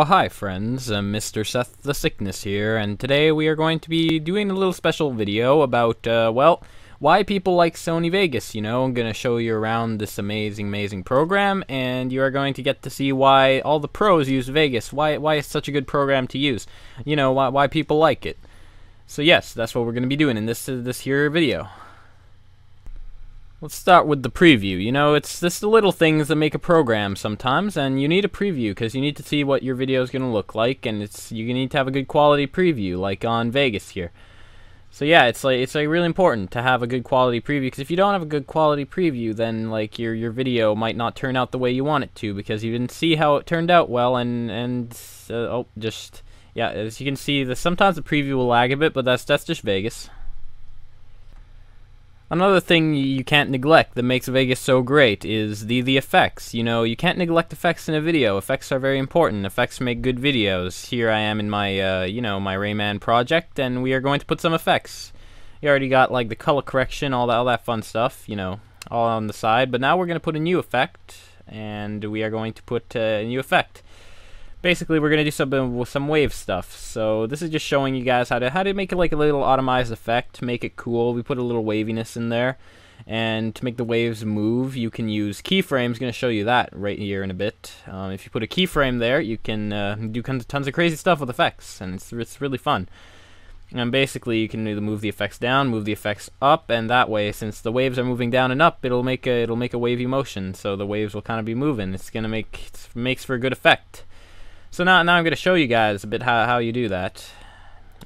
Oh hi friends, uh, Mr. Seth the Sickness here, and today we are going to be doing a little special video about, uh, well, why people like Sony Vegas, you know, I'm going to show you around this amazing, amazing program, and you are going to get to see why all the pros use Vegas, why, why it's such a good program to use, you know, why, why people like it. So yes, that's what we're going to be doing in this, uh, this here video. Let's start with the preview. You know, it's just the little things that make a program sometimes, and you need a preview because you need to see what your video is going to look like, and it's you need to have a good quality preview, like on Vegas here. So yeah, it's like it's like really important to have a good quality preview because if you don't have a good quality preview, then like your your video might not turn out the way you want it to because you didn't see how it turned out well, and and uh, oh, just yeah, as you can see, the sometimes the preview will lag a bit, but that's that's just Vegas. Another thing you can't neglect that makes Vegas so great is the, the effects. You know, you can't neglect effects in a video. Effects are very important. Effects make good videos. Here I am in my, uh, you know, my Rayman project, and we are going to put some effects. You already got, like, the color correction, all that, all that fun stuff, you know, all on the side. But now we're going to put a new effect, and we are going to put uh, a new effect basically we're gonna do something with some wave stuff. So this is just showing you guys how to how to make it like a little automized effect, to make it cool. We put a little waviness in there. And to make the waves move, you can use keyframes. Going to show you that right here in a bit. Um, if you put a keyframe there, you can uh, do tons of crazy stuff with effects, and it's it's really fun. And basically, you can either move the effects down, move the effects up, and that way, since the waves are moving down and up, it'll make a it'll make a wavy motion. So the waves will kind of be moving. It's gonna make it makes for a good effect. So now, now I'm going to show you guys a bit how, how you do that.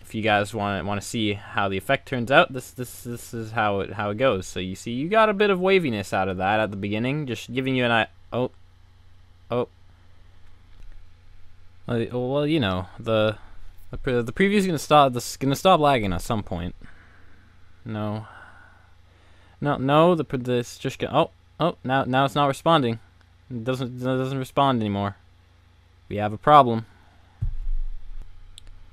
If you guys want want to see how the effect turns out, this this this is how it how it goes. So you see, you got a bit of waviness out of that at the beginning, just giving you an eye. Oh, oh. Well, you know the the, the preview is gonna stop. This is gonna stop lagging at some point. No. No, no. The this just go. Oh, oh. Now now it's not responding. It doesn't it doesn't respond anymore we have a problem.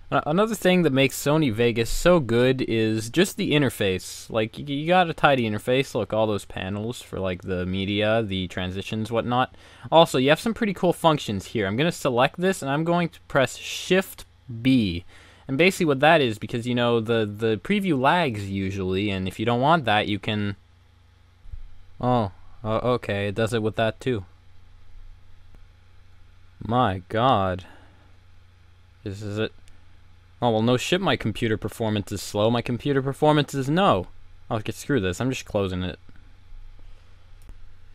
Another thing that makes Sony Vegas so good is just the interface. Like, you got a tidy interface. Look, all those panels for, like, the media, the transitions, whatnot. Also, you have some pretty cool functions here. I'm going to select this, and I'm going to press Shift-B. And basically what that is, because, you know, the, the preview lags usually, and if you don't want that, you can... Oh, okay, it does it with that, too. My god. This is it. Oh, well, no shit, my computer performance is slow. My computer performance is no. Oh, I'll get screw this. I'm just closing it.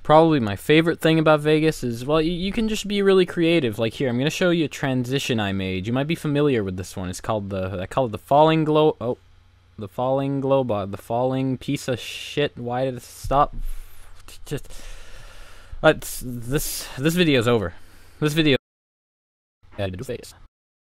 Probably my favorite thing about Vegas is, well, you, you can just be really creative. Like here, I'm going to show you a transition I made. You might be familiar with this one. It's called the, I call it the falling glow, oh, the falling globot, the falling piece of shit. Why did it stop? Just, let's, this, this video is over. This video É, ele fez.